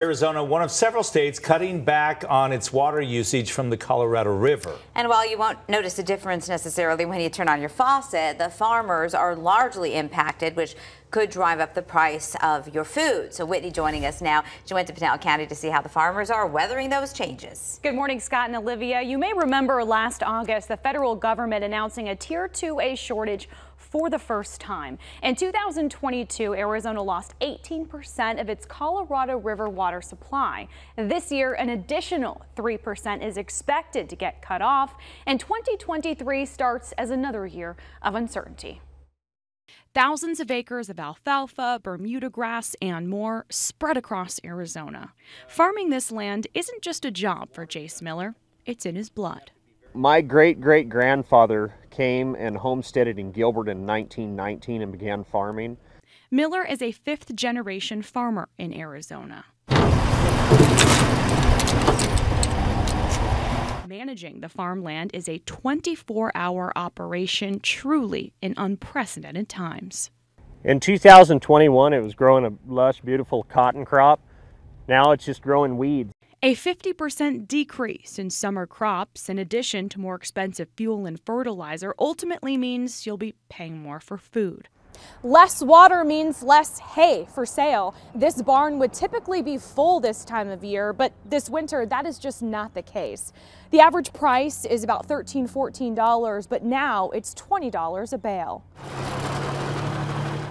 Arizona, one of several states cutting back on its water usage from the Colorado River. And while you won't notice a difference necessarily when you turn on your faucet, the farmers are largely impacted, which could drive up the price of your food. So Whitney joining us now. She went to Pinal County to see how the farmers are weathering those changes. Good morning, Scott and Olivia. You may remember last August, the federal government announcing a Tier 2A shortage for the first time. In 2022, Arizona lost 18% of its Colorado River water supply. This year, an additional 3% is expected to get cut off, and 2023 starts as another year of uncertainty. Thousands of acres of alfalfa, Bermuda grass, and more spread across Arizona. Farming this land isn't just a job for Jace Miller, it's in his blood. My great great grandfather came and homesteaded in Gilbert in 1919 and began farming. Miller is a fifth generation farmer in Arizona. Managing the farmland is a 24 hour operation, truly in unprecedented times. In 2021, it was growing a lush, beautiful cotton crop. Now it's just growing weeds. A 50% decrease in summer crops, in addition to more expensive fuel and fertilizer, ultimately means you'll be paying more for food. Less water means less hay for sale. This barn would typically be full this time of year, but this winter that is just not the case. The average price is about $13, $14, but now it's $20 a bale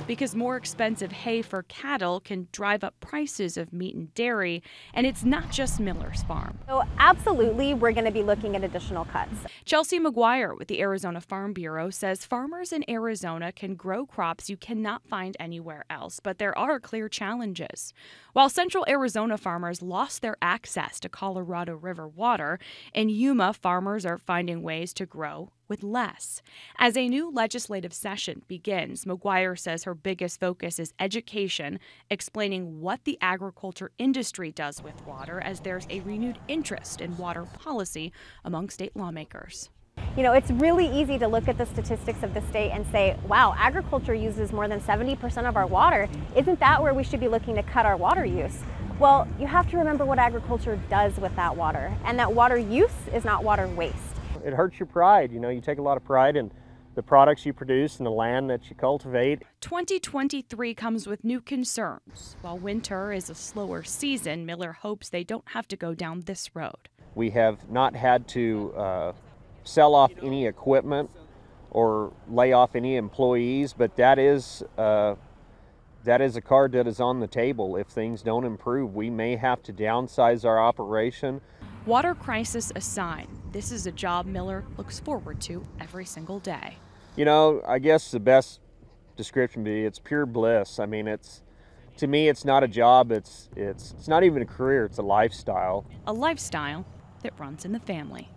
because more expensive hay for cattle can drive up prices of meat and dairy. And it's not just Miller's farm. So, absolutely, we're going to be looking at additional cuts. Chelsea McGuire with the Arizona Farm Bureau says farmers in Arizona can grow crops you cannot find anywhere else, but there are clear challenges. While central Arizona farmers lost their access to Colorado River water, in Yuma, farmers are finding ways to grow with less. As a new legislative session begins, McGuire says her biggest focus is education, explaining what the agriculture industry does with water as there's a renewed interest in water policy among state lawmakers. You know, it's really easy to look at the statistics of the state and say, wow, agriculture uses more than 70% of our water. Isn't that where we should be looking to cut our water use? Well, you have to remember what agriculture does with that water, and that water use is not water waste it hurts your pride. You know, you take a lot of pride in the products you produce and the land that you cultivate. 2023 comes with new concerns. While winter is a slower season, Miller hopes they don't have to go down this road. We have not had to uh, sell off any equipment or lay off any employees, but that is uh, that is a card that is on the table. If things don't improve, we may have to downsize our operation. Water crisis aside, this is a job Miller looks forward to every single day. You know, I guess the best description would be it's pure bliss. I mean, it's to me it's not a job, it's it's it's not even a career, it's a lifestyle. A lifestyle that runs in the family.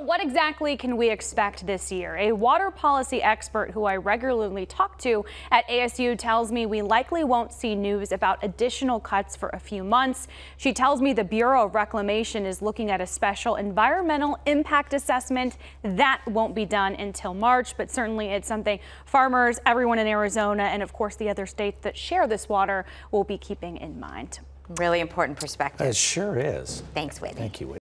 So what exactly can we expect this year? A water policy expert who I regularly talk to at ASU tells me we likely won't see news about additional cuts for a few months. She tells me the Bureau of Reclamation is looking at a special environmental impact assessment. That won't be done until March, but certainly it's something farmers, everyone in Arizona, and of course the other states that share this water will be keeping in mind. Really important perspective. It sure is. Thanks, Whitney. Thank you, Whitney.